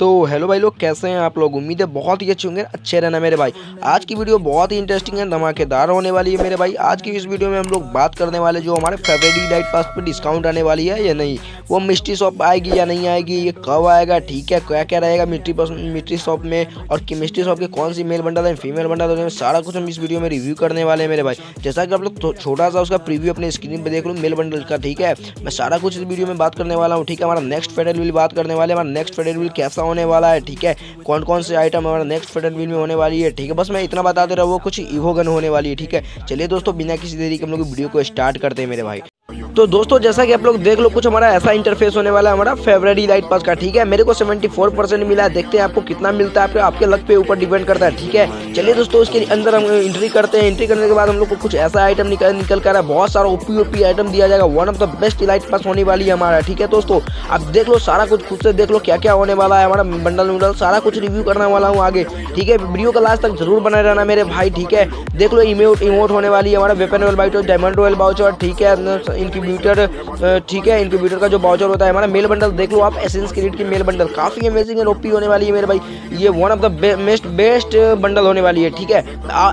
तो हेलो भाई लोग, कैसे हैं आप लोग? उम्मीद है बहुत ही अच्छे होंगे अच्छे रहना मेरे भाई। आज की वीडियो बहुत ही इंटरेस्टिंग है, धमाकेदार होने वाली है मेरे भाई। आज की इस वीडियो में हम लोग बात करने वाले जो हमारे फेवरेट लाइट पास पर डिस्काउंट आने वाली है या नहीं। वो मिस्ट्री शॉप आएगी या नहीं आएगी, ये कब आएगा, ठीक है क्या क्या रहेगा मिस्ट्री मिस्ट्री शॉप में और मिस्ट्री शॉप के कौन सी मेल बंडल है फीमेल बंडल है सारा कुछ हम इस वीडियो में रिव्यू करने वाले हैं मेरे भाई। जैसा कि आप लोग छोटा सा उसका प्रीव्यू अपने स्क्रीन पर देख लो मेल बंडल का, ठीक है? मैं सारा कुछ इस वीडियो में बात करने वाला हूँ, ठीक है? हमारा नेक्स्ट फेडरल विल बात करने वाले हमारा नेक्स्ट फेडरल विल कैसा होने वाला है, ठीक है? कौन कौन से आइटम हमारा नेक्स्ट फेडरल विल में होने वाली है, ठीक है? बस मैं इतना बता दे रहा हूँ, वो कुछ ईवो गन होने वाली है, ठीक है? चलिए दोस्तों, बिना किसी देरी के हम लोग वीडियो को स्टार्ट करते हैं मेरे भाई। तो दोस्तों, जैसा कि आप लोग देख लो, कुछ हमारा ऐसा इंटरफेस होने वाला है, हमारा फेब्रवरी लाइट पास का, ठीक है? मेरे को 74 परसेंट मिला है, देखते हैं आपको कितना मिलता है, आपके आपके लक पे ऊपर डिपेंड करता है, ठीक है? चलिए दोस्तों उसके अंदर हम एंट्री करते हैं। एंट्री करने के बाद हम लोग को कुछ ऐसा आइटम निकल निकल कर बहुत सारा ओपी ओपी आइटम दिया जाएगा one of the best elite pass होने वाली है हमारा, ठीक है दोस्तों? आप देख लो, सारा कुछ खुद से देख लो क्या क्या होने वाला है, हमारा बंडल वंडल, सारा कुछ रिव्यू करने वाला हूँ आगे, ठीक है? वीडियो का लास्ट तक ज़रूर बनाए रहना मेरे भाई, ठीक है? देख लो इमोट इमोट होने वाली है हमारा वेपन वेल बाइट डायमंड ऑयल बाउचर ठीक है? इंक्यूब्यूटर ठीक है इनक्यूबेटर का जो बाउचर होता है, हमारा मेल बंडल देख लो आप एसेंस क्रिएट की मेल बंडल काफ़ी अमेजिंग एंड ओपी होने वाली है मेरे भाई। ये one of the best best bundle होने वाली है, ठीक है?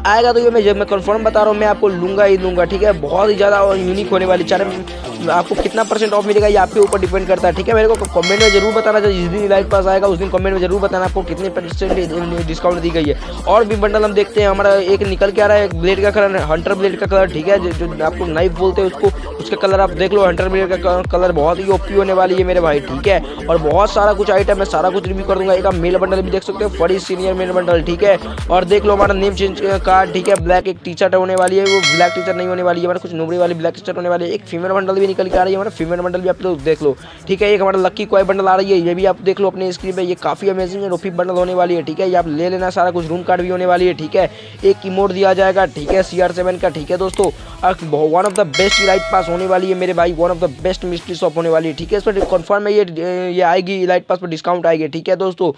आएगा तो ये मैं मैं कंफर्म बता रहा हूँ, मैं आपको लूँगा ही लूँगा, ठीक है? बहुत ही ज़्यादा यूनिक होने वाली चाहे आपको कितना परसेंट ऑफ़ मिलेगा ये आपके ऊपर डिपेंड करता है, ठीक है? मेरे को कमेंट में ज़रूर बताना चाहिए जिस दिन लाइट पास आएगा, उस दिन कमेंट में ज़रूर बताना आपको कितने परसेंट डिस्काउंट दी गई है। और भी बंडल हम देखते हैं, हमारा एक निकल के आ रहा है ब्लेड का कलर हंटर ब्लेड का कलर ठीक है? जो आपको नाइफ बोलते हैं उसको, उसका कलर आप देख लो हंटर ब्लेड का कलर बहुत ही ओपी होने वाली है मेरे भाई, ठीक है? और बहुत सारा कुछ आइटम है, सारा कुछ रिव्यू कर दूँगा। एक आप मेल बंडल भी देख सकते हो, फड़ी सीनियर मेल बंडल ठीक है? और देख लो हमारा नेम चेंज कार्ड ठीक है? ब्लैक एक टी शर्ट होने वाली है, वो ब्लैक टी शर्ट नहीं होने वाली है, हमारा कुछ नोबड़ी वाली ब्लैक टी शर्ट होने वाली है, एक फीमेल बंडल भी निकल के आ रही है, हमारा फीमेल बंडल भी आप लोग देख लो। ठीक है एक हमारा लक्की कोई बंडल आ रही है, ये भी आप देख लो अपने स्क्रीन पे, ये काफ़ी अमेजिंग है रोफी बंडल होने वाली है, ठीक है। ये आप ले लेना, सारा कुछ रूम कार्ड भी होने वाली है, ठीक है। एक इमोट दिया जाएगा, ठीक है सी का, ठीक है दोस्तों। One of the best elite pass होने वाली है मेरे भाई one of the best mystery shop होने वाली है, ठीक है। इस पर कन्फर्म है ये ये आएगी लाइट पास पर डिस्काउंट आएगी, ठीक है दोस्तों।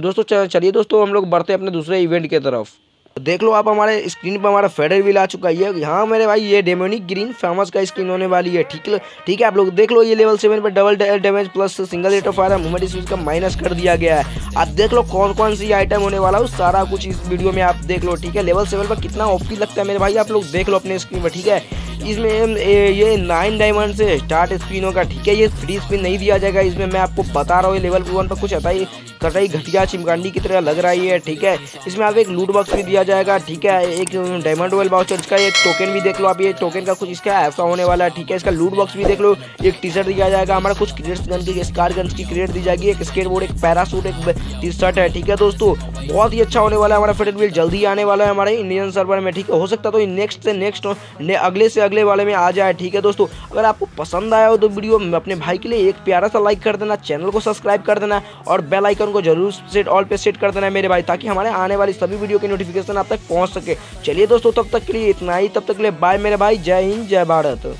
दोस्तों चलिए दोस्तों, हम लोग बढ़ते हैं अपने दूसरे इवेंट की तरफ़। देख लो आप, हमारे स्क्रीन पर हमारा फेडर व्हील आ चुका है। यहाँ मेरे भाई, ये डेमोनिक ग्रीन फ़ेमस का स्क्रीन होने वाली है, ठीक है ठीक है, आप लोग देख लो ये लेवल सेवन पर double damage plus single rate of fire movement speed का माइनस कर दिया गया है। आप देख लो कौन कौन सी आइटम होने वाला है सारा कुछ इस वीडियो में आप देख लो, ठीक है। लेवल सेवन पर कितना ओपी लगता है मेरे भाई, आप लोग देख लो अपने स्क्रीन पर, ठीक है। इसमें ये नाइन डायमंड से स्टार्ट स्पिन होगा, ठीक है? ये फ्री स्पिन नहीं दिया जाएगा इसमें, मैं आपको बता रहा हूँ लेवल वन पर कुछ ही, कटाई घटिया चिमकांडी की तरह लग रही है, ठीक है? इसमें आप एक लूट बॉक्स भी दिया जाएगा, ठीक है? एक डायमंड ऑयल बाउचर इसका एक टोकन भी देख लो आप, ये टोकन का कुछ इसका ऐसा होने वाला है, ठीक है? इसका लूट बॉक्स भी देख लो, एक टी शर्ट दिया जाएगा, हमारा कुछ क्रिएट्स गन की स्कार गन की क्रिएट दी जाएगी, एक स्केट एक पैरासूट एक टी शर्ट है, ठीक है दोस्तों? बहुत ही अच्छा होने वाला है, हमारा फेडर व्हील जल्दी आने वाला है हमारे इंडियन सर्वर में, ठीक है? हो सकता तो नेक्स्ट से नेक्स्ट ने अगले से अगले वाले में आ जाए, ठीक है दोस्तों? अगर आपको पसंद आया हो तो वीडियो अपने भाई के लिए एक प्यारा सा लाइक कर देना चैनल को सब्सक्राइब कर देना और बेल आइकन को ज़रूर सेट ऑल पे सेट कर देना है मेरे भाई, ताकि हमारे आने वाली सभी वीडियो की नोटिफिकेशन आप तक पहुँच सके। चलिए दोस्तों, तब तक के लिए इतना ही, तब तक के लिए बाय मेरे भाई, जय हिंद, जय भारत।